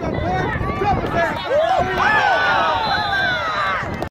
Nada, velho!